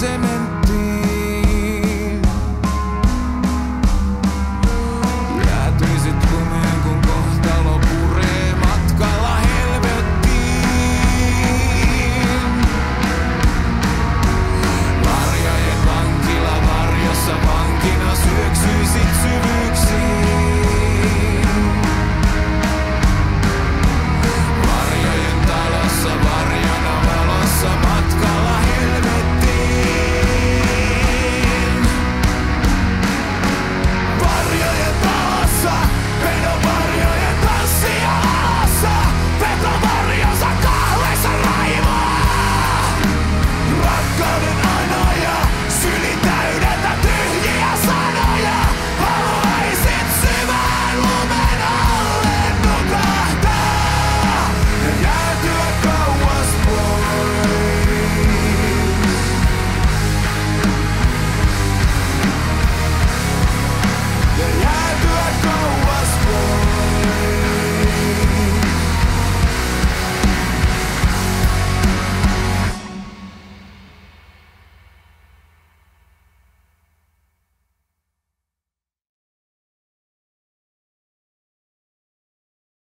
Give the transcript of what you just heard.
se me